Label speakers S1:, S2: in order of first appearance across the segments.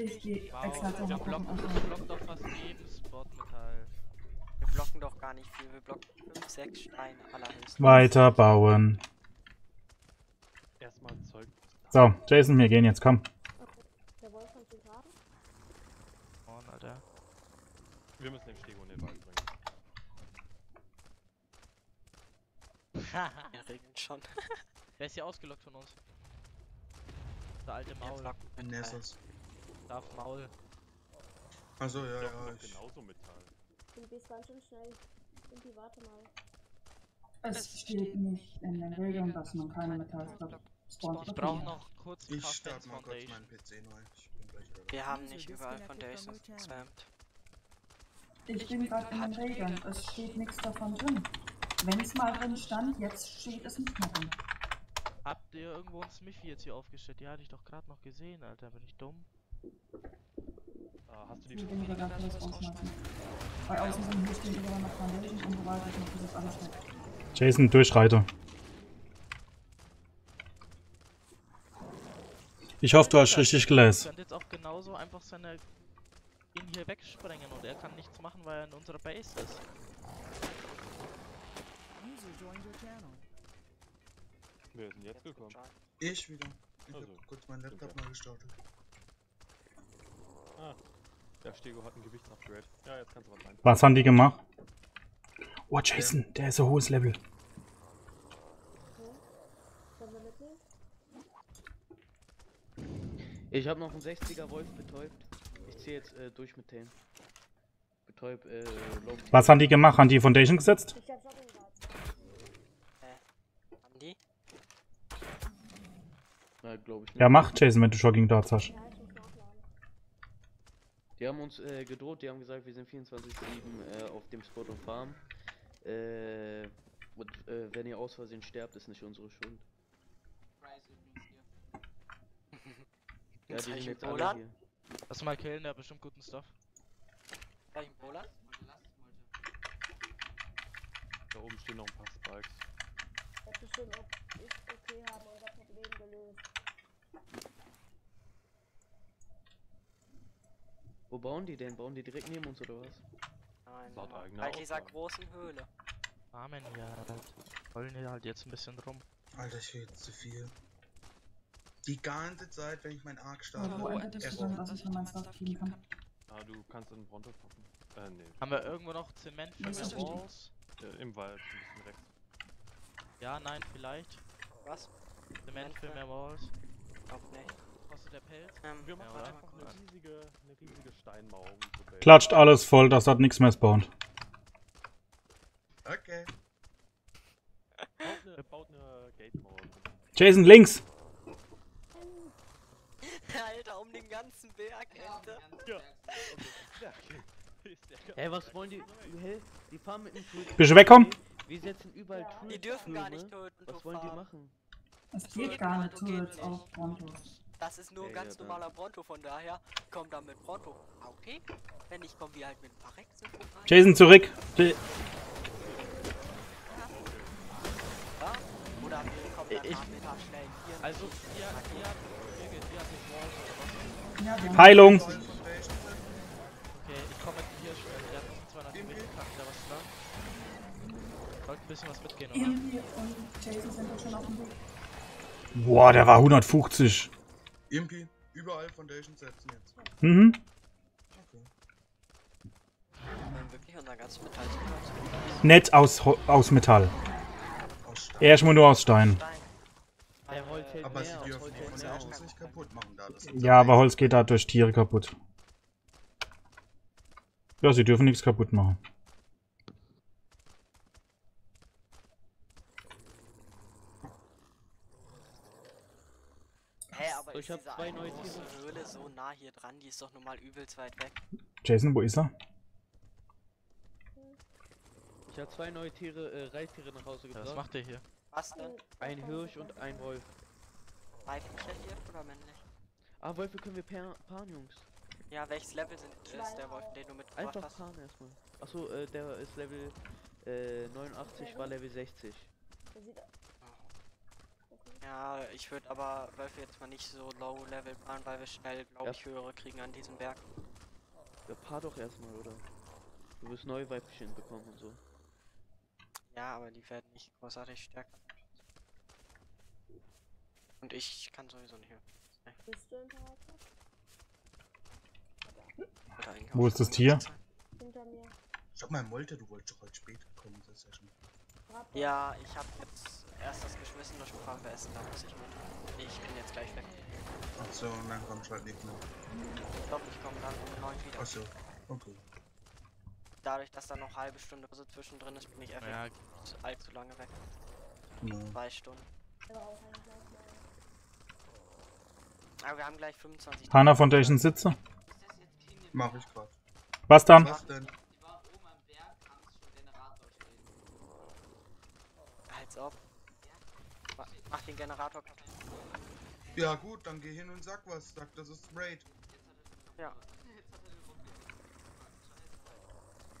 S1: Ich gehe
S2: Wow,
S1: exakt
S2: wir blocken,
S1: gucken.
S2: wir blocken doch fast jeden Spotmetall.
S3: Wir blocken doch gar nicht viel. Wir blocken 5, 6 Steine allerhöchstens.
S4: Weiter bauen.
S5: Erstmal ein Zeug.
S4: So, Jason, wir gehen jetzt, komm.
S6: Der Wolf hat sich haben.
S2: Oh, Alter.
S5: Wir müssen den Stego in den Wald bringen.
S3: Wir regeln schon.
S2: Wer ist hier ausgelockt von uns? Der alte Maul.
S3: mit Metall.
S7: Nessus.
S2: Darf Maul.
S7: Achso, ja, ja,
S5: doch
S7: ich.
S5: genauso Metall.
S6: Und bist ganz schön schnell. Simpi, warte mal.
S1: Es steht nicht in den Regeln, dass man keine Metallstab spawnt.
S2: Ich brauche noch kurz ein
S7: Ich starte mal kurz meinen PC neu.
S3: Wir haben nicht überall Foundations gespammt.
S1: Ich bin gerade in den Regeln. Es steht nichts davon drin. Wenn es mal drin stand, jetzt steht es nicht mehr drin.
S2: Habt ihr irgendwo einen Smithy jetzt hier aufgestellt? Ja, hatte ich doch gerade noch gesehen, Alter. Bin ich dumm?
S5: Ah, hast du
S1: Ich
S5: die
S1: bin sogar für das rausschmeißen. Bei außen sind hier stehen überall noch Foundation und so weiter. Ich mache das alles weg.
S4: Jason, Durchreiter. Ich hoffe, du hast richtig gelesen.
S2: könnt jetzt auch genauso einfach seine ihn hier wegsprengen und er kann nichts machen, weil er in unserer Base ist.
S5: Wer ist denn jetzt gekommen?
S7: Ich wieder. Ich
S5: Also,
S7: hab kurz meinen Laptop mal gestartet.
S5: Ah. Der Stego hat ein Gewichtsupgrade. Ja, jetzt kannst du was rein.
S4: Was haben die gemacht? Oh, Jason, der ist ein hohes Level.
S8: Ich habe noch einen 60er Wolf betäubt. Ich ziehe jetzt äh, durch mit dem. Betäub, äh.
S4: Was haben die gemacht? Haben die Foundation gesetzt?
S6: Ich hab Shopping Guards.
S3: Haben die?
S8: Na, glaube ich nicht.
S4: Ja, mach Jason, wenn du Shocking Darts hast.
S6: Ja.
S8: Die haben uns äh, gedroht, die haben gesagt, wir sind 24-7 äh, auf dem Spot und Farm. Äh, und äh, wenn ihr aus Versehen sterbt, ist nicht unsere Schuld. Ja, die sind jetzt alle hier.
S2: Lass mal killen, der hat bestimmt guten Stuff.
S3: Einen Bowler?
S5: Da oben stehen noch ein paar Spikes.
S6: Das ist schön, ob ich okay habe unser Problem gelöst.
S8: Wo bauen die denn? Bauen die direkt neben uns oder was?
S3: Nein,
S5: Laut
S3: nein,
S5: eigener
S3: bei dieser großen Höhle.
S2: Amen, ja, halt. Wollen hier halt jetzt ein bisschen rum.
S7: Alter, ich will jetzt zu viel. Die ganze Zeit, wenn ich meinen Arc starte.
S1: Aber wo endet es dann, dass ich mein Stuff kriegen kann?
S5: Ah, du kannst in Bronto poppen. Äh, nee.
S2: Haben wir irgendwo noch Zement für mehr. Walls?
S5: Äh, Im Wald, ein bisschen rechts.
S2: Ja, nein, vielleicht.
S3: Was?
S2: Zement für mehr Walls.
S3: Auch nicht.
S2: Kostet der Pelz?
S3: Ähm,
S5: Wir machen
S2: oder?
S5: einfach eine riesige, eine riesige Steinmauer um.
S4: Klatscht alles voll, das hat nichts mehr spawnt.
S7: Okay.
S5: Baut eine, baut eine Gate-Mauer.
S4: Jason, links!
S3: Alter, um den ganzen Berg, Ente.
S5: Ja. Ja,
S8: Hä, was wollen die? Hä? Die fahren mit dem Tool.
S4: Bist du wegkommen?
S8: Wir setzen überall
S6: Ja.
S8: Tools
S3: Die dürfen gar nicht töten,
S8: Was wollen die machen?
S1: Es geht gar nicht Turrets auf Brontos.
S3: Das ist nur ein
S8: Ja,
S3: ganz
S8: ja,
S3: normaler Bronto, von daher kommt dann mit Bronto. Okay, wenn nicht, kommen wir halt mit vorbei.
S4: Jason, zurück!
S3: Ja? Oder wir kommen dann
S2: Ich-
S3: nachmittag schnell hier.
S2: Also, ihr, ihr habt, ihr,
S1: wir haben
S4: Heilung!
S2: Okay, ich komme mit hier schnell. Der hat noch 200 Gewicht, kann da was dran. Sollte ein bisschen was mitgehen, oder?
S1: Irgendwie und Jason sind jetzt schon auf dem Weg.
S4: Boah, der war 150.
S7: Impi, überall Foundation setzen jetzt.
S4: Mhm.
S7: Okay.
S4: Nett aus, Ho- aus Metall.
S7: Aus Stein.
S4: Erstmal nur aus Stein.
S3: Stein.
S8: Hält
S7: Aber sie
S8: aus
S7: dürfen
S8: Holz
S7: die Foundations
S8: aus.
S7: nicht kaputt machen da.
S4: Ja, aber Holz geht da durch Tiere kaputt. Ja, sie dürfen nichts kaputt machen.
S3: Hä, aber
S8: So, ich hab
S3: diese
S8: zwei neue.
S3: Höhle so nah hier dran? Die ist doch nun mal übelst weit weg.
S4: Jason, wo ist er?
S8: Ich habe zwei neue Tiere, äh, Reittiere nach Hause
S2: Ja,
S8: gebracht.
S2: was macht der hier?
S3: Was denn?
S8: Ein Hirsch und ein Wolf.
S3: Weibliche hier oder männlich?
S8: Ah, Wölfe können wir per paaren, Jungs.
S3: Ja, welches Level sind, ist der Wolf, den du mitgebracht
S8: Einfach
S3: hast?
S8: paaren erstmal. Achso, äh, der ist Level äh, 89, war Level 60.
S3: Ja, ich würde aber Wölfe jetzt mal nicht so low level planen, weil wir schnell, glaube ich, höhere kriegen an diesem Berg.
S8: Ja, paar doch erstmal, oder? Du wirst neue Weibchen bekommen und so.
S3: Ja, aber die werden nicht großartig stärker. Und ich kann sowieso nicht höher.
S6: Bist du Imperator?
S4: Wo ist das Tier?
S6: Hinter mir.
S7: Sag mal, Molte, du wolltest doch heute spät kommen, das ist ja schon.
S3: Ja, ich habe jetzt erst das geschmissene Sprache essen, da muss ich mit. Ich bin jetzt gleich weg.
S7: Ach so, dann komm ich halt nicht mehr.
S3: Ich glaube, ich komme dann um 9 wieder.
S7: Ach so, okay.
S3: Dadurch, dass da noch halbe Stunde Pause zwischendrin ist, bin ich einfach
S2: Ja,
S3: allzu lange weg. Zwei Stunden.
S6: Aber
S3: wir haben gleich 25.
S4: Hana Foundation Sitze.
S7: Mach ich grad.
S4: Was dann?
S7: Was denn?
S3: Als ob. Ma- Mach den Generator kaputt.
S7: Ja gut, dann geh hin und sag was. Sag, das ist Raid.
S3: Ja.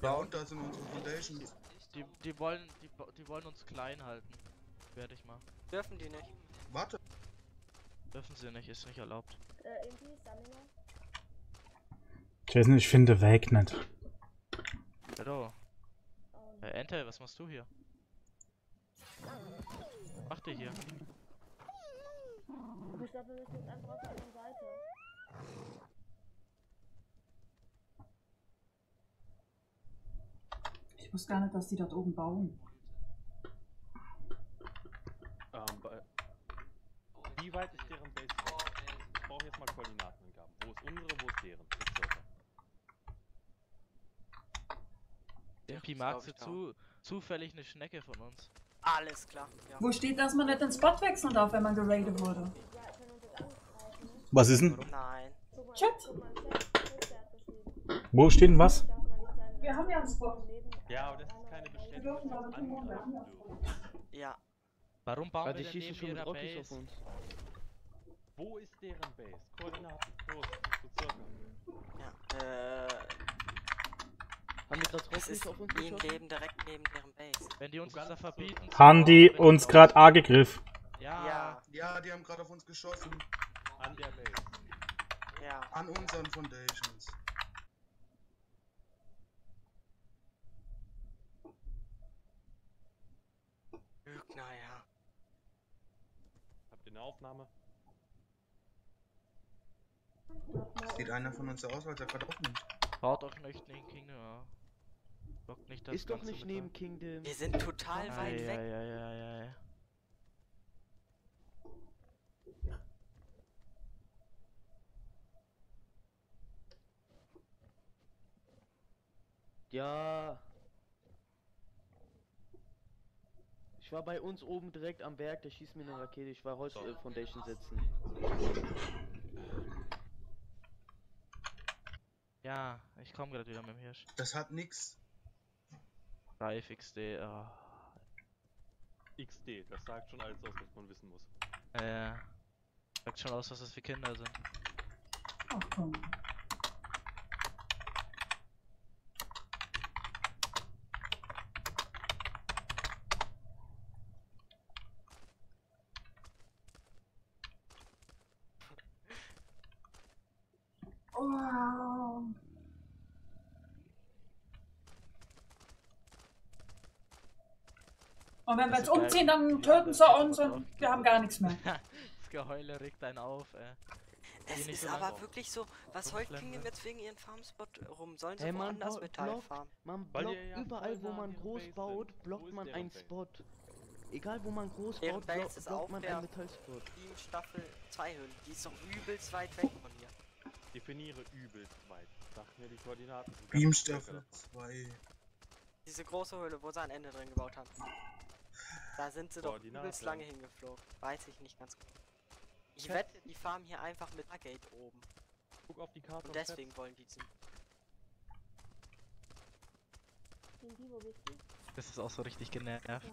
S7: Ja und da sind unsere Foundations.
S2: Die, die wollen, die, die wollen uns klein halten. Werde ich mal.
S3: Dürfen die nicht.
S7: Warte.
S2: Dürfen sie nicht, ist nicht erlaubt.
S6: Äh, Impi, Stamina.
S4: Jason, ich finde Weg nicht.
S2: Hallo.
S6: Und
S2: Äh, Ente, was machst du hier? Was macht ihr hier?
S6: ich glaube, wir müssen jetzt einfach auf die andere Seite.
S1: Ich wusste gar nicht, dass die dort oben bauen.
S5: Ähm, bei- wie weit ist deren Base? Ich brauche jetzt mal Koordinatenangaben. Wo ist unsere, wo ist deren?
S2: Impi,
S3: glaub
S2: magst du zu, zufällig eine Schnecke von uns?
S3: Alles klar. Ja.
S1: Wo steht, dass man nicht den Spot wechseln darf, wenn man geradet wurde?
S4: Was ist denn?
S3: Nein.
S1: Chat.
S4: Wo steht denn was?
S1: Wir haben ja einen Spot.
S5: Ja, aber das ist keine Bestätigung.
S1: dürfen aber
S5: wir
S1: tun, wir
S5: angreifen
S1: haben
S5: dürfen.
S3: Ja.
S2: Warum bauen
S8: Ah,
S2: wir
S8: die
S2: denn
S8: schon mit
S2: ihrer
S8: Rockys auf uns.
S5: Wo ist deren Base? Koordinaten. Los, so circa.
S3: Ja. Äh.
S8: Haben wir
S3: Es
S8: Rockys
S3: ist
S8: auf uns geschossen?
S3: Leben direkt neben deren Base.
S2: Wenn die uns das da verbieten.
S4: Haben die uns gerade angegriffen?
S2: Ja.
S3: Ja.
S7: Ja, die haben gerade auf uns geschossen.
S5: An der Base.
S3: Ja.
S7: An unseren Foundations.
S3: Lügner, ja.
S5: Habt ihr eine Aufnahme?
S7: Sieht einer von uns aus, als er gerade aufnimmt.
S2: Baut doch nicht neben Kingdom, ja. Blockt nicht das
S8: Ist doch nicht neben. Kingdom.
S3: Wir sind total weit
S2: Ei,
S3: weg.
S2: ei, ei, ei, ei.
S8: Ja. Ich war bei uns oben direkt am Berg, der schießt mir eine Rakete. Ich war Holz
S5: So.
S8: äh, Foundation setzen.
S2: Ja, ich komme gerade wieder mit dem Hirsch.
S7: Das hat nix.
S2: Reif XD, ah.
S5: XD, das sagt schon alles aus, was man wissen muss.
S2: Äh, sagt schon aus, was das für Kinder sind.
S1: Ach komm. Und wenn wir jetzt umziehen, dann töten sie uns und wir haben gar nichts mehr.
S2: das Geheule regt einen auf, ey.
S3: Es ist
S2: so
S3: aber wirklich so, was
S2: schlimm,
S3: Kingdom
S2: ne?
S3: jetzt wegen ihren Farmspot rum? Sollen sie
S8: Hey,
S3: woanders Metall
S8: blockt.
S3: farmen?
S8: Man
S5: Weil
S8: blockt
S5: ja
S8: überall, wo man groß
S5: Base
S8: baut, blockt man einen
S5: Base?
S8: Spot. Egal wo man groß
S3: Deren
S8: baut,
S3: Base
S8: blo
S3: ist
S8: blockt man einen Metallspot.
S3: Team Staffel 2 Höhen. Die ist doch übelst weit weg von hier.
S5: Definiere übelst weit. Sag mir die Koordinaten.
S7: Beamstaffel
S5: circa
S7: 2.
S3: Diese große Höhle, wo sie ein Ende drin gebaut haben. Da sind sie doch übelst lange hingeflogen. Weiß ich nicht ganz genau. Ich
S8: Chat.
S3: wette, die farmen hier einfach mit Stargate oben.
S5: Guck auf die Karte
S3: Und
S5: und Chat.
S3: deswegen wollen die
S6: du?
S2: Das ist auch so richtig genervt.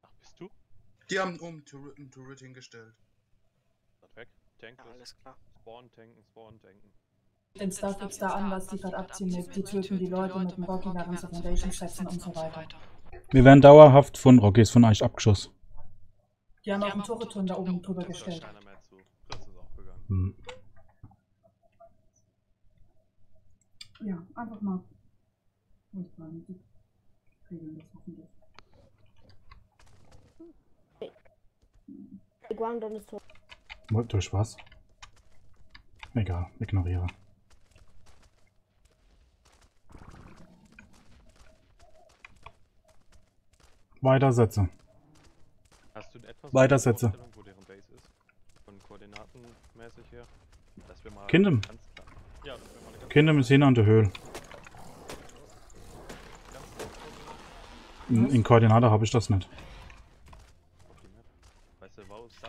S5: Ach, bist du?
S7: Die haben ein Turret hingestellt.
S5: Tank
S3: Ja, alles klar.
S5: Spawn tanken, Spawn tanken.
S1: Den Stuff gibt's da an, was die gerade abziehen mit, die töten die Leute mit dem Rocky, während sie Foundation setzen und so weiter.
S4: Wir werden dauerhaft von Rockies von euch abgeschossen.
S1: Die haben auch einen Turreturm da oben drüber gestellt.
S4: Hm.
S1: Ja, einfach mal. ruhig bleiben. Die regeln das hoffentlich.
S6: Iguandon ist tot.
S4: Wo- Durch was? Egal, ignoriere. Weitersetze.
S5: Hast du in etwa
S4: Weitersätze.
S5: eine Vorstellung, wo deren Base ist? Von koordinatenmäßig her? Dass wir mal
S4: Kingdom.
S5: ganz. Ja, dass wir mal ganz
S4: Kinder müssen hin an der Höhle. In, in Koordinate habe ich das nicht.
S5: auf die Map. Weißt du, wo ist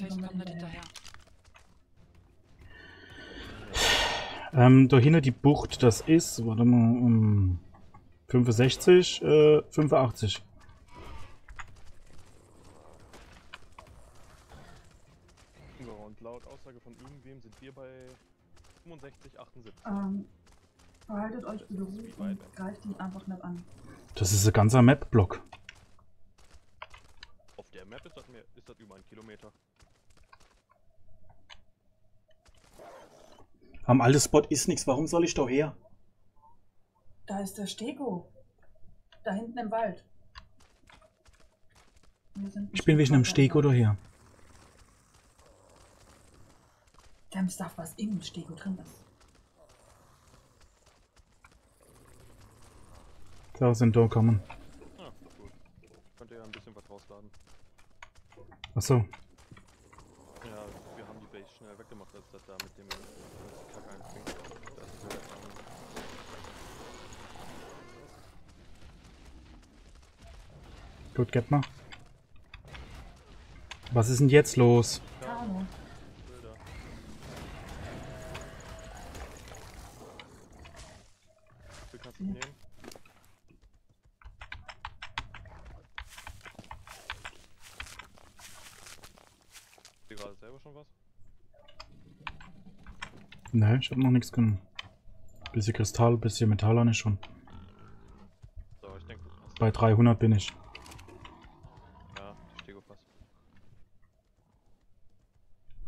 S9: Jason
S1: kommen
S9: kommt nicht
S1: hinterher?
S4: Ähm, da hinten die Bucht, das ist, warte mal, um 65, äh, 85.
S5: So, und laut Aussage von irgendwem sind wir bei 65, 78.
S1: Ähm, verhaltet euch bitte ruhig und greift ihn einfach nicht an.
S4: Das ist ein ganzer Map-Block.
S5: Auf der Map ist das, mehr, ist das über ein Kilometer.
S4: Am alten Spot ist nichts, warum soll ich da her?
S1: Da ist der Stego. Da hinten im Wald.
S4: Ich bin wegen einem Stego daher.
S1: Dem Stuff, was im Stego drin ist.
S4: Da sind da kommen.
S5: Ah, ist doch gut. Könnt ihr ja ein bisschen was rausladen.
S4: Achso,
S5: Ja, wir haben die Base schnell weggemacht, als das da mit dem die Kacke einfing. Da ist der weggegangen.
S4: gut, mal. Was ist denn jetzt los?
S1: Keine Ahnung.
S5: Bilder. Du kannst es
S1: Mhm.
S5: nehmen. Habt ihr gerade selber schon was?
S4: Ich habe noch nichts genommen. Bisschen Kristall, bisschen Metall habe ich schon.
S5: So, ich denke,
S4: Bei 300 bin ich.
S5: Ja, der Stego fast.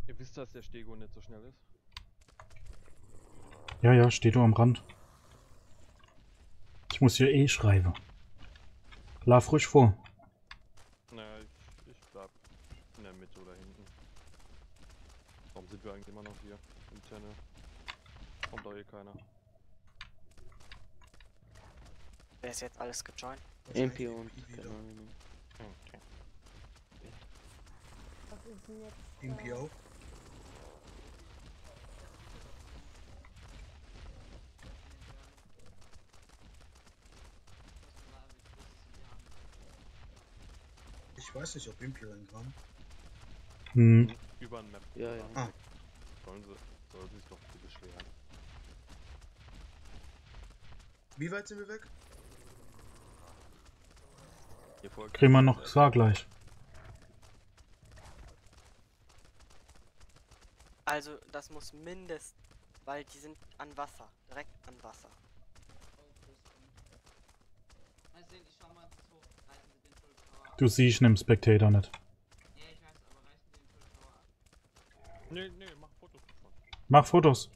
S5: Ihr wisst, dass der Stego nicht so schnell ist?
S4: Ja, ja, steht du am Rand. Ich muss hier eh schreiben. Lauf ruhig vor.
S5: Naja, ich, ich bleib in der Mitte oder hinten. Warum sind wir eigentlich immer noch hier im Channel? Kommt doch eh keiner.
S3: Wer ist jetzt alles gejoint?
S8: MP und. Ahnung.
S5: Okay.
S6: Was ist denn jetzt? Äh,
S7: auch. Ich weiß nicht, ob Impi reinkam.
S4: Hm.
S5: Über ein Map.
S8: Ja, ja.
S7: Ah.
S5: Sollen sie, sollen sie sich doch bitte beschweren.
S7: Wie weit sind wir weg?
S4: Kriegen wir noch, sag gleich.
S3: Also, das muss mindest, weil die sind an Wasser, direkt an Wasser.
S4: Du siehst im Spectator nicht.
S5: Nee, nee, mach Fotos davon.
S4: Mach Fotos.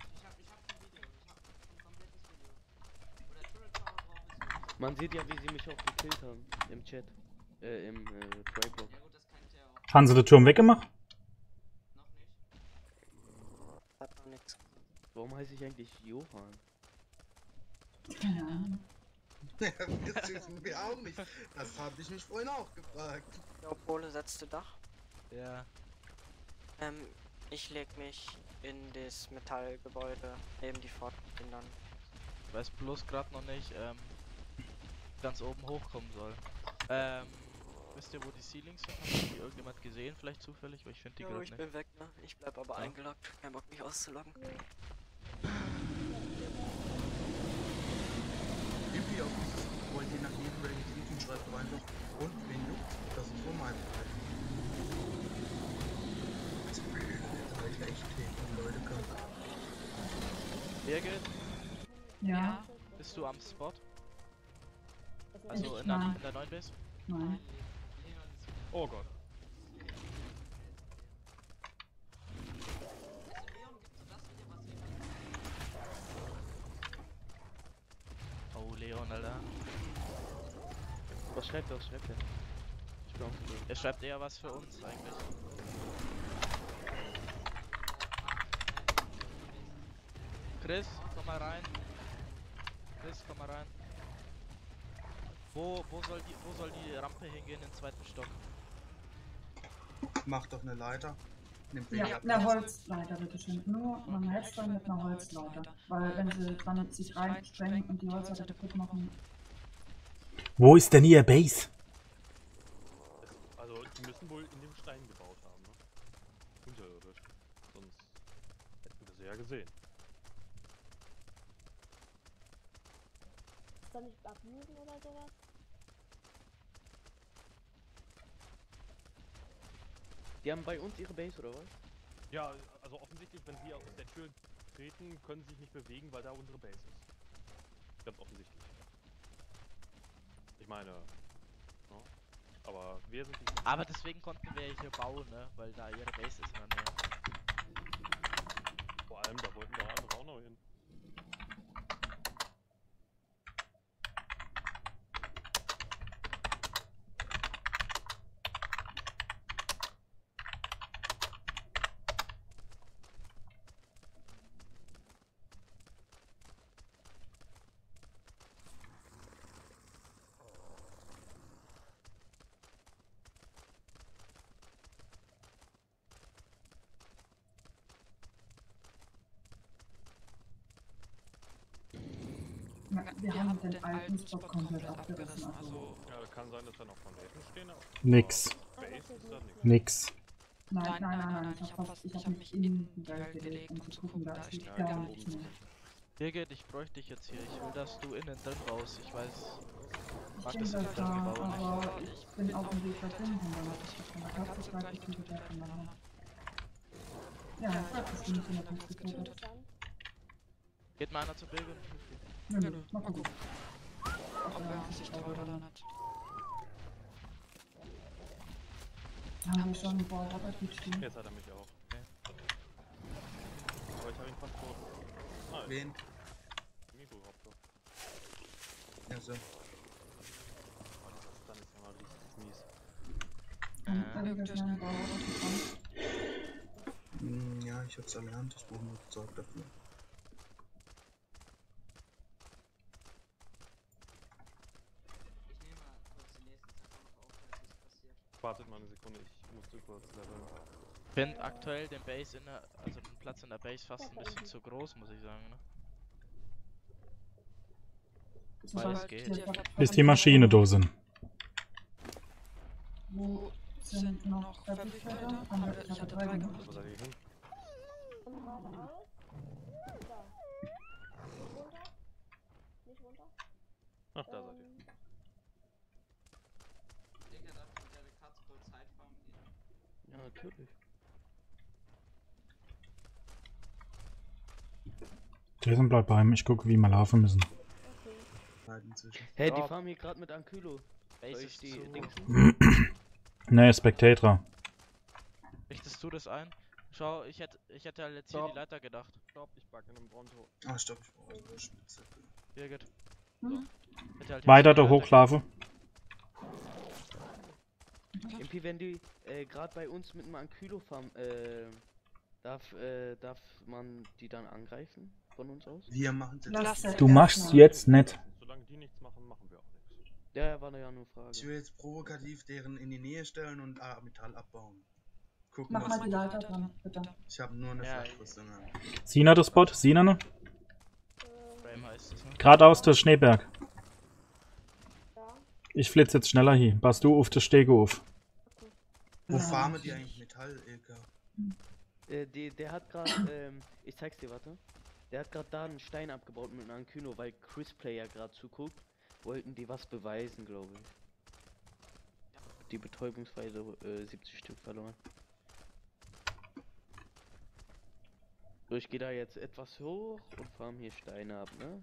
S8: Man sieht ja, wie sie mich auch gekillt haben. Im Chat. Äh, im äh, Tryblock.
S4: Haben sie den Turm weggemacht?
S3: Hat noch nichts.
S8: Warum heiße ich eigentlich Johann?
S1: Keine Ahnung.
S7: Ja, das wissen wir auch nicht. Das habe ich mich vorhin auch gefragt.
S3: Pole setzte Dach.
S2: Ja.
S3: Ähm, ich leg mich in das Metallgebäude neben die Fortbildern.
S2: Ich weiß bloß gerade noch nicht, ähm, ganz oben hochkommen soll. Ähm, wisst ihr, wo die Ceilings sind? Hat die irgendjemand gesehen, vielleicht zufällig? Weil ich finde die
S3: Jo,
S2: gerade
S3: ich
S2: nicht.
S3: bin weg, ne? Ich bleib aber
S2: Ja.
S3: eingeloggt. Kein Bock mich auszuloggen.
S7: Impi auf dieses wollt ihr nach jedem und schreibt doch einfach und wen juckt, das ist von meinem Teil. Das ist echt Themen, Leute, kann
S2: Birgit,
S1: Ja,
S2: bist du am Spot?
S6: Also
S2: in der, in der neuen Base?
S1: nein.
S5: Oh Gott.
S2: Oh, Leon, Alter.
S8: Was schreibt er? Was schreibt er? Ich bin aufgeregt.
S2: Er schreibt eher was für uns eigentlich. Chris, komm mal rein. Chris, komm mal rein. Wo, wo, soll die, wo soll die Rampe hingehen im zweiten Stock?
S7: Mach doch eine Leiter. Nimm
S1: Ja, eine Holzleiter, bitteschön. Nur, man hält dann mit einer Holzleiter. Weil wenn sie dann sich reinsprengen und die Holzleiter kaputt machen,
S4: Wo ist denn ihr Base?
S5: Also, die müssen wohl in dem Stein gebaut haben, ne? Unterirdisch. Sonst hätten wir sie ja gesehen.
S6: Soll ich abmuten oder sowas?
S8: Die haben bei uns ihre Base, oder was?
S5: Ja, also offensichtlich, wenn sie aus der Tür treten, können sie sich nicht bewegen, weil da unsere Base ist. Ganz offensichtlich. Ich meine. ne? Aber wir sind nicht.
S2: Aber deswegen konnten wir hier bauen, ne? Weil da ihre Base ist in der Nähe.
S5: Vor allem, da wollten wir andere auch noch hin.
S1: Wir haben den alten Spot komplett abgerissen. Also,
S5: Ja, kann sein, dass da noch Planeten stehen. aber
S4: Nix.
S5: Base ist da nichts.
S4: Nix.
S1: nein, nein, nein, nein, ich habe fast, ich habe mich in die Welt gelegt, um zu gucken, da steht
S5: Ja,
S1: gar nichts
S5: oben
S1: mehr.
S2: Birgit, ich bräuchte dich jetzt hier. Ich will, dass du innen drin raus. Ich weiß.
S1: Ich
S2: Mag
S1: bin
S2: das nicht,
S1: da, aber ich bin auf dem Weg dorthin, und dann hat sich das von der Katze gleich getötet hat und dann... Ja, ich das bin ich in der Katze getötet.
S2: Geht mal einer zu Birgit?
S1: Nö, nö, mal gucken. Ob er sich traut oder nicht. Haben wir schon einen Ball relativ stehen?
S5: Jetzt hat er mich auch. Aber ich habe ihn fast tot. Ah,
S7: Wen?
S5: Mikroraptor.
S7: Also,
S5: Oh, dieser Stun ist ja mal richtig mies.
S1: Dran?
S7: mm, ja, ich hab's erlernt. Ich brauche nur Zeug dafür.
S5: Wartet mal eine Sekunde, ich musste kurz leveln.
S2: Ich finde aktuell den Base in der, also den Platz in der Base fast ein bisschen zu groß, muss ich sagen, ne? Weil es geht.
S4: Bis die Maschine da sind.
S1: Wo sind noch wir, ich hatte drei gemacht.
S5: Ach, da seid ihr.
S6: Ähm,
S8: Ja, natürlich.
S4: Jason bleibt bei ihm. Ich gucke, wie wir laufen müssen.
S6: okay.
S8: Hey, die fahren hier gerade mit Ankylo.
S2: Ist
S8: die?
S4: Ne, Spectator.
S2: Richtest du das ein? Schau, ich hätte, ich hätte halt jetzt hier
S5: Stopp.
S2: die Leiter gedacht.
S5: Stopp, ich backe in einem Bronto.
S7: Ah, stopp, ich brauche eine Spitzhacke.
S2: Birgit.
S1: Hm?
S2: Hätte halt
S4: Weiter
S2: jetzt
S4: da
S2: die
S8: MP, wenn die äh, gerade bei uns mit einem Ankylo fahren, äh, darf, äh, darf man die dann angreifen von uns aus?
S7: Wir machen das.
S1: Lass das
S4: Du machst jetzt nicht.
S5: Solange die nichts machen, machen wir auch nichts.
S8: Ja, war ja nur Frage.
S7: Ich will jetzt provokativ deren in die Nähe stellen und ah, Metall abbauen. Gucken,
S1: Mach mal die Leiter dran, bitte.
S7: Ich habe nur eine
S2: Ja,
S7: Flachrüstung an.
S4: Sina der Spot? Sina ne? Geradeaus der Schneeberg. Ich flitz jetzt schneller hier. Passt du auf der Stege auf.
S7: Wo farmen die eigentlich Metall, Ilka?
S8: Äh, die, der hat gerade, ähm, ich zeig's dir, warte. Der hat gerade da einen Stein abgebaut mit einem Ankylo, weil Chris Player gerade zuguckt. Wollten die was beweisen, glaube ich. Die Betäubungsweise äh, 70 Stück verloren. So, ich gehe da jetzt etwas hoch und farm hier Steine ab, ne?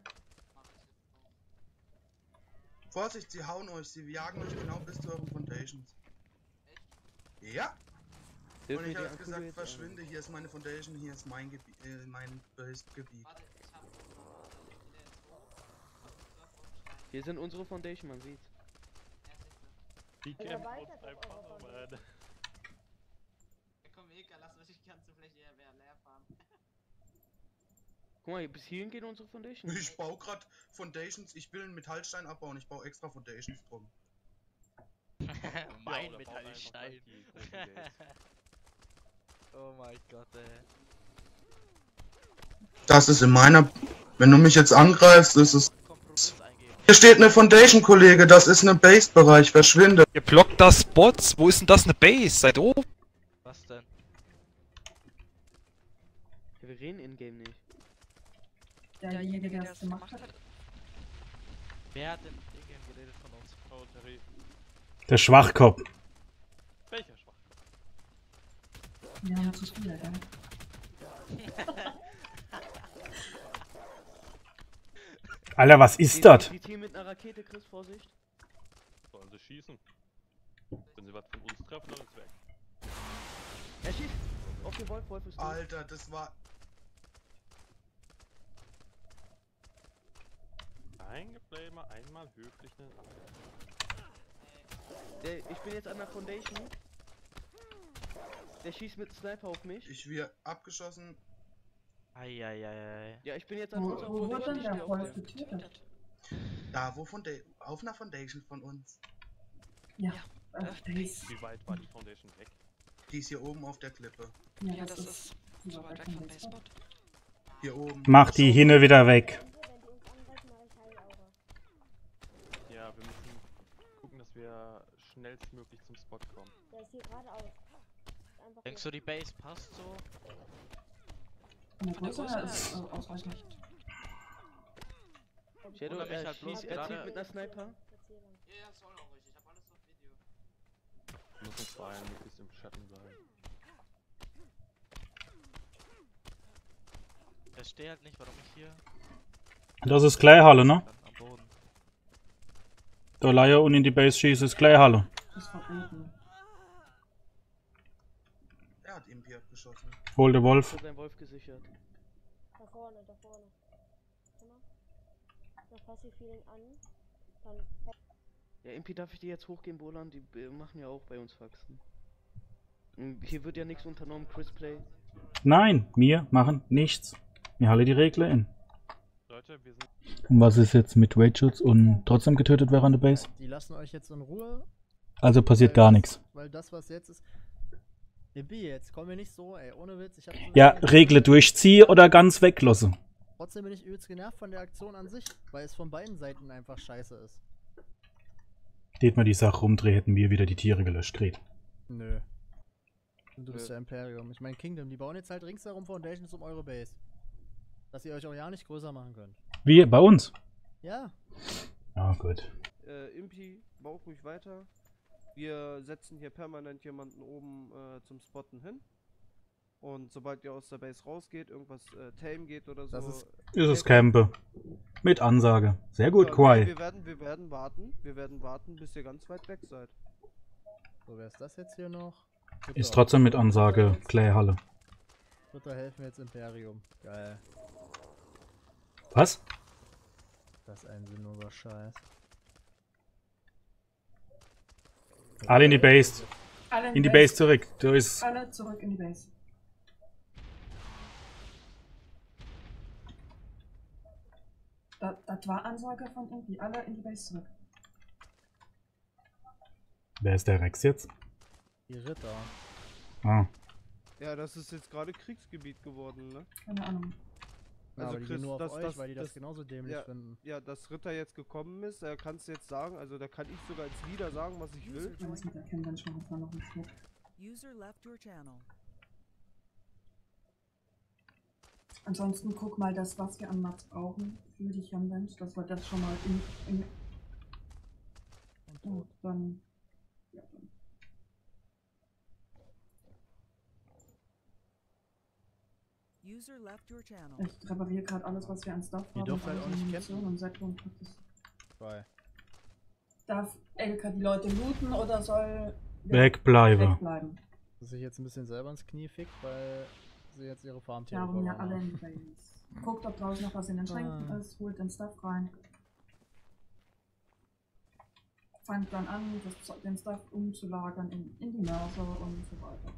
S7: Vorsicht, sie hauen euch, sie jagen euch genau bis zu euren Foundations. Ja,
S8: Dürfen
S7: und ich habe gesagt, verschwinde, hier ist meine Foundation, hier ist mein Gebiet, äh, mein Base-Gebiet.
S8: Hier sind unsere Foundation, man sieht's.
S5: Die kämpfen uns
S6: auf
S5: einfach, Mann.
S10: Komm, Eka, lass mich die ganze Fläche eher leer fahren.
S8: Guck mal, bis hierhin geht unsere Foundation.
S7: Ich baue gerade Foundations, ich will einen Metallstein abbauen, ich baue extra Foundations drum.
S2: mein
S5: einfach
S2: Metallstein. oh mein Gott, ey.
S7: Das ist in meiner... Wenn du mich jetzt angreifst, ist es... Hier steht eine Foundation, Kollege, das ist ein Base-Bereich, verschwinde.
S11: Ihr blockt das Spots. Wo ist denn das eine Base? Seid doof.
S2: Was denn?
S8: Ja, wir reden in-game nicht.
S1: Derjenige, der es gemacht hat.
S2: Wer hat denn Ingame geredet von uns?
S5: Oh, Terry.
S4: Der Schwachkopf.
S5: Welcher Schwachkopf?
S1: Wir haben zu viele, gell?
S4: Alter, was ist das?
S8: Die Team mit einer Rakete, Chris, Vorsicht.
S5: Sollen sie schießen? Wenn sie was von uns treffen, dann ist weg.
S8: Er schießt! Auf den Wolf, Wolf ist tot.
S7: Alter, das war...
S5: Eingeplay mal einmal höflich?
S8: Der, ich bin jetzt an der Foundation. Der schießt mit Sniper auf mich.
S7: Ich wir abgeschossen.
S2: Eieiei.
S8: Ja, ich bin jetzt an
S1: Wo,
S8: unserer
S1: wo
S8: Foundation.
S1: der Wolf
S8: der-
S1: getötet?
S7: Da, wo Fonda auf einer Foundation von uns.
S1: Ja, äh, Base.
S5: Wie weit war die Foundation weg?
S7: Die ist hier oben auf der Klippe.
S1: Ja,
S10: Ja,
S1: das,
S10: das
S1: ist so
S10: weit weg
S1: Baseball.
S10: Basebot.
S7: Hier oben.
S4: Mach die Hinne wieder weg.
S6: Wenn die uns angreifen, mache ich Heilaura.
S5: Ja, wir müssen gucken, dass wir schnellstmöglich zum Spot kommen.
S6: Der ist hier geradeaus.
S2: Denkst du, die Base passt so?
S1: Der
S10: der
S1: Größe ist
S10: ist
S1: äh, ausreichend.
S8: Shadow,
S2: mich
S8: er
S2: halt bloß
S8: er
S2: gerade-
S8: zieht mit einer Sniper.
S10: Ja, ja, soll auch ruhig. Ich hab alles auf Video.
S5: Wir müssen zwei möglichst im Schatten bleiben.
S2: Ich verstehe halt nicht, warum ich hier
S4: Das ist Kleihalle, ne? Der Leier und in die Base schießt ist Kleihalle.
S1: Das ist verboten.
S7: Er hat Impi abgeschossen.
S4: Hol der Wolf.
S8: Wird sein Wolf gesichert.
S6: Da vorne, da vorne. Guck mal. Noch Passive Feeling an. Dann
S8: Ja, Impi, darf ich dir jetzt hochgehen, Bolan? Die äh, machen ja auch bei uns Faxen. Und Hier wird ja nichts unternommen, Chris Play.
S4: Nein, wir machen nichts. Wir halten die Regeln in.
S5: Leute, wir sind
S4: Und was ist jetzt mit Raidschutz und trotzdem getötet wäre an der Base?
S12: Die lassen euch jetzt in Ruhe,
S4: Also passiert
S12: weil
S4: gar nichts.
S12: Weil das, was jetzt ist. Impi, jetzt komm mir nicht so, ey, ohne Witz. So
S4: Ja, Regle durchziehen oder ganz weglassen.
S12: Trotzdem bin ich übelst genervt von der Aktion an sich, weil es von beiden Seiten einfach scheiße ist.
S4: Tät mal die Sache rumdrehen, hätten wir wieder die Tiere gelöscht, Gret.
S12: Nö. Und du bist der Imperium. Ich mein Kingdom, die bauen jetzt halt ringsherum Foundations um eure Base. Dass ihr euch auch ja nicht größer machen könnt.
S4: Wie, bei uns?
S12: Ja.
S4: Ah, gut.
S13: Äh, Impi, bau ruhig weiter. Wir setzen hier permanent jemanden oben äh, zum Spotten hin. Und sobald ihr aus der Base rausgeht, irgendwas äh, tame geht oder so.
S12: Das ist-
S4: Ist es Campe. Mit Ansage. Sehr gut,
S13: ja,
S4: Quai.
S13: Wir werden, wir werden warten. Wir werden warten, bis ihr ganz weit weg seid.
S12: So, wer ist das jetzt hier noch?
S4: Ist
S12: Dritter.
S4: trotzdem mit Ansage Kleihalle.
S12: Dritter helfen wir jetzt Imperium. Geil.
S4: Was?
S12: Das ist ein sinnloser Scheiß.
S4: Alle in die Base.
S1: Alle
S4: In die Base zurück. Da ist.
S1: Alle zurück in die Base. Da, das war Ansage von irgendwie. Alle in die Base zurück.
S4: Wer ist der Rex jetzt?
S12: Die Ritter.
S4: Ah.
S13: Ja, das ist jetzt gerade Kriegsgebiet geworden, ne?
S1: Keine Ahnung.
S12: Ja, aber die gehen nur auf euch, weil die das genauso dämlich
S13: ja,
S12: finden.
S13: Ja, dass Ritter jetzt gekommen ist, er kann es jetzt sagen, also da kann ich sogar als Leader sagen, was ich will.
S1: Das mit der Convention hat man noch nicht.
S14: User left your channel.
S1: Ansonsten guck mal das, was wir an Mats brauchen für die Convent, dass wir das schon mal in. in und dann. Ja, dann.
S14: User left your channel.
S1: Ich repariere gerade alles, was wir an Stuff
S12: Ihr
S1: haben.
S12: dürft halt
S1: also
S12: auch nicht campen.
S1: Und Sättigung.
S12: Zwei.
S1: Darf Elka die Leute looten oder soll
S4: Wegbleiben.
S1: wegbleiben?
S12: Dass sich jetzt ein bisschen selber ins Knie fickt, weil sie jetzt ihre Farmtiere
S1: Darum ja
S12: verloren
S1: alle
S12: haben.
S1: in Base. Guckt, ob draußen noch was in den Schränken
S12: Ah.
S1: ist, holt den Stuff rein. Fangt dann an, das, Zeug- den Stuff umzulagern in, in die Mörser und so weiter.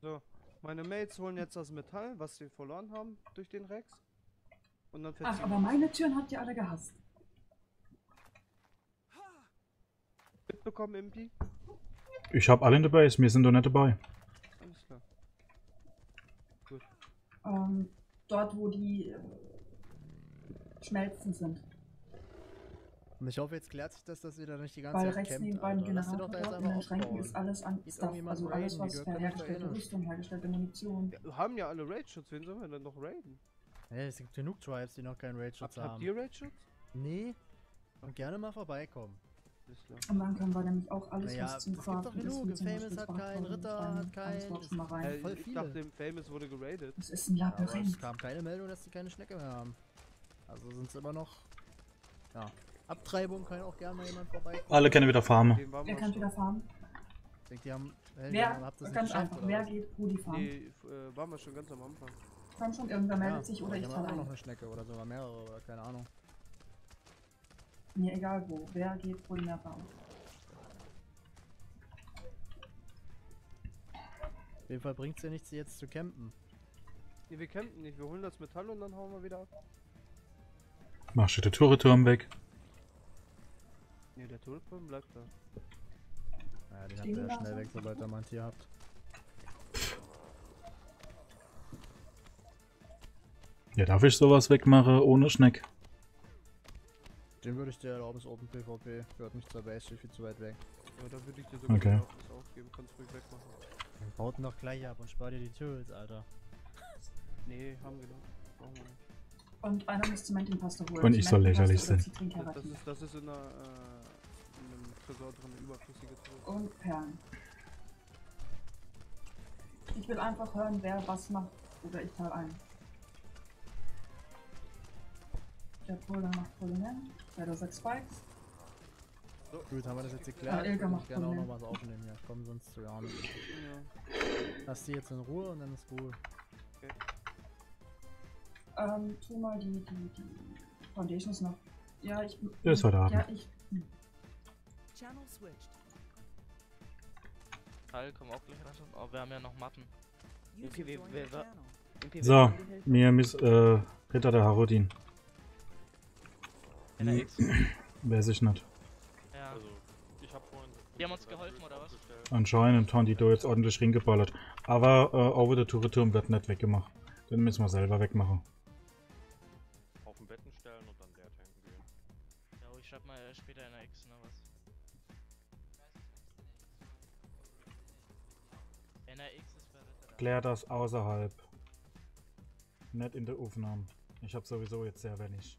S13: So, meine Mates holen jetzt das Metall, was sie verloren haben durch den Rex. Und dann
S1: Ach, aber meine Türen habt ihr alle gehasst.
S13: mitbekommen, Impi?
S4: Ich hab alle in der Base, wir sind doch nicht dabei.
S13: Alles klar. Gut.
S1: Ähm, dort, wo die äh, Schmelzen sind.
S12: Und ich hoffe, jetzt klärt sich das, dass ihr da nicht die ganze
S1: Weil
S12: Zeit
S1: rechts
S12: campt,
S1: neben beiden
S12: Alter. Lasst ihr doch da jetzt
S1: dort in den
S12: einfach aufbauen.
S1: ist alles an
S12: Geht
S1: Stuff. Also alles, was für hergestellte. Rüstung, hergestellte Munition.
S13: Wir haben ja alle Raid-Schutz, wen sollen wir denn noch raiden?
S12: Hey, es gibt genug Tribes, die noch keinen Raid-Schutz
S13: Habt,
S12: haben.
S13: habt ihr Raid-Schutz?
S12: Nee. Und gerne mal vorbeikommen.
S1: Und dann können wir nämlich auch alles,
S12: Naja,
S1: was zum
S12: es gibt doch
S1: Craften ist,
S12: genug. Famous hat keinen, Ritter hat keinen, es
S1: mal rein.
S13: Äh,
S12: voll
S13: ich
S12: viele.
S13: dachte, im Famous wurde geradet.
S1: Das ist ein
S12: Ja, aber es
S1: Labyrinth.
S12: kam keine Meldung, dass die keine Schnecke mehr haben. Also sind es immer noch. Ja. Abtreibung kann auch gerne mal jemand vorbeikommen.
S4: Alle können wieder farmen.
S1: Wer kann
S13: schon.
S1: wieder fahren?
S12: Ich denke, die haben. Hey,
S1: Wer,
S12: habt das
S1: ganz einfach, wer geht Rudi fahren?
S13: Nee, äh, waren wir schon ganz am Anfang.
S1: Komm schon, irgendwer meldet
S12: Ja,
S1: sich oder ich
S12: haben auch noch
S1: ein.
S12: eine Schnecke oder sogar mehrere oder keine Ahnung.
S1: Mir egal wo. Wer geht Rudi mehr fahren?
S12: Auf jeden Fall bringt es ja nichts, jetzt zu campen.
S13: Nee, wir campen nicht. Wir holen das Metall und dann hauen wir wieder ab.
S4: Machst du den Turreturm weg?
S13: Nee, der Turretturm bleibt da.
S12: Naja, den habt ihr ja schnell weg, sobald ihr mal ein Tier habt.
S4: Ja, darf ich sowas wegmachen ohne Schneck?
S12: Den würde ich dir erlauben, ist Open PvP. Gehört nicht zur Base, steht viel zu weit weg.
S13: Ja, da würde ich dir sogar
S4: Okay.
S13: okay. das aufgeben. Kannst ruhig wegmachen.
S12: Baut ihn doch gleich ab und spar dir die Tools, Alter.
S13: Nee, haben wir doch. Brauchen wir nicht.
S1: Und einer muss Zementinpaste holen.
S4: Und ich soll lächerlich sein.
S13: Das, das, ist, das ist in, einer, äh, Tresor drin, überflüssige Tresor.
S1: Und Perlen. Ich will einfach hören, wer was macht. Oder ich teile ein. Der Polen macht Polinen. Der hat sechs Spikes.
S12: Gut, haben wir das jetzt geklärt? Würde
S1: macht
S12: ich gerne auch noch was aufnehmen hier. Kommen sonst zu nicht.
S13: Ja.
S12: Lass die jetzt in Ruhe und dann ist gut.
S1: Ähm, tu mal die, die, die Foundations noch. Ja, ich.
S4: Ja, ist heute Abend.
S1: Ja, ich. Hm.
S14: Channel switched.
S2: Teil kommen auch gleich ran. Oh, wir haben ja noch Matten.
S8: Okay, wir-. MP, wer
S4: So, mir miss, äh, Ritter der Harodin.
S2: NRX.
S4: Weiß ich nicht.
S2: Ja.
S5: Also, ich hab vorhin.
S2: Die haben uns geholfen, oder was?
S4: Anscheinend haben die da jetzt ordentlich ringeballert. Aber äh, over der Turreturm wird nicht weggemacht. Den müssen wir selber wegmachen. Klär das außerhalb. Nicht in der Aufnahme. Ich habe sowieso jetzt sehr wenig.